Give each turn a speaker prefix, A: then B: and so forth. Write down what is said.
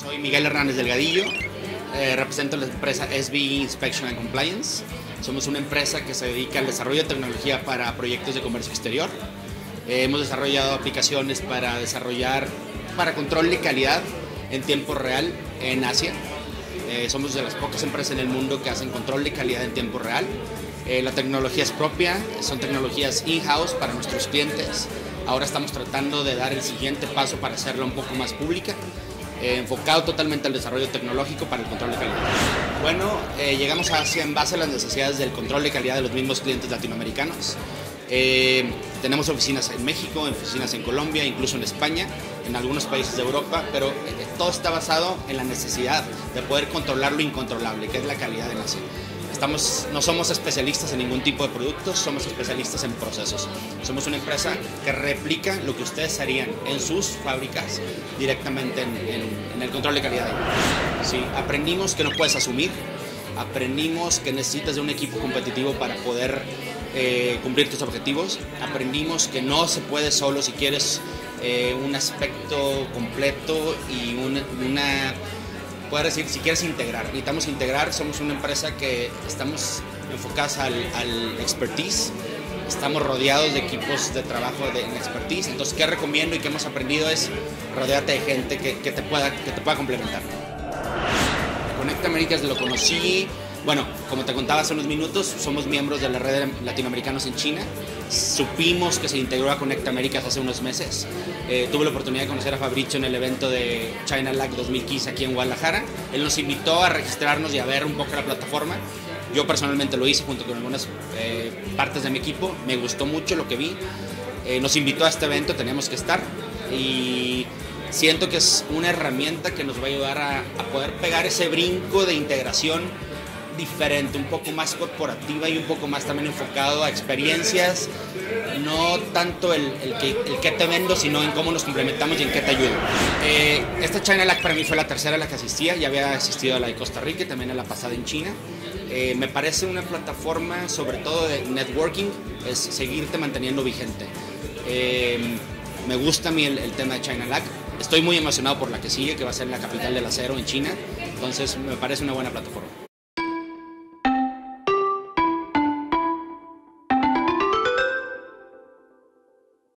A: Soy Miguel Hernández Delgadillo, eh, represento la empresa SB Inspection and Compliance. Somos una empresa que se dedica al desarrollo de tecnología para proyectos de comercio exterior. Eh, hemos desarrollado aplicaciones para desarrollar, para control de calidad en tiempo real en Asia. Eh, somos de las pocas empresas en el mundo que hacen control de calidad en tiempo real. la tecnología es propia, son tecnologías in-house para nuestros clientes. Ahora estamos tratando de dar el siguiente paso para hacerla un poco más pública. Eh, enfocado totalmente al desarrollo tecnológico para el control de calidad. Bueno, eh, llegamos a en base a las necesidades del control de calidad de los mismos clientes latinoamericanos. Eh, tenemos oficinas en México, oficinas en Colombia, incluso en España, en algunos países de Europa, pero todo está basado en la necesidad de poder controlar lo incontrolable, que es la calidad en Asia no somos especialistas en ningún tipo de productos, somos especialistas en procesos. Somos una empresa que replica lo que ustedes harían en sus fábricas directamente en, el control de calidad. Sí, aprendimos que no puedes asumir, aprendimos que necesitas de un equipo competitivo para poder eh, cumplir tus objetivos, aprendimos que no se puede solo si quieres eh, un aspecto completo y una poder decir, si quieres integrar, necesitamos integrar, somos una empresa que estamos enfocadas al, expertise, estamos rodeados de equipos de trabajo de, en expertise, entonces qué recomiendo y qué hemos aprendido es rodearte de gente que, que te, pueda, que te pueda complementar. Conecta Américas lo conocí, bueno, como te contaba hace unos minutos, somos miembros de la red de latinoamericanos en China. Supimos que se integró a Conecta Américas hace unos meses. Eh, tuve la oportunidad de conocer a Fabricio en el evento de China LAC 2015 aquí en Guadalajara. Él nos invitó a registrarnos y a ver un poco la plataforma. Yo personalmente lo hice junto con algunas eh, partes de mi equipo. Me gustó mucho lo que vi. Eh, nos invitó a este evento, teníamos que estar. Y siento que es una herramienta que nos va a ayudar a poder pegar ese brinco de integración diferente, un poco más corporativa y un poco más también enfocado a experiencias, no tanto el, que, el que te vendo, sino en cómo nos complementamos y en qué te ayudo. Eh, esta China LAC para mí fue la tercera a la que asistía, ya había asistido a la de Costa Rica y también a la pasada en China. Eh, me parece una plataforma sobre todo de networking, es seguirte manteniendo vigente. Eh, me gusta a mí el, el tema de China LAC. Estoy muy emocionado por la que sigue, que va a ser la capital del acero en China. Entonces me parece una buena plataforma.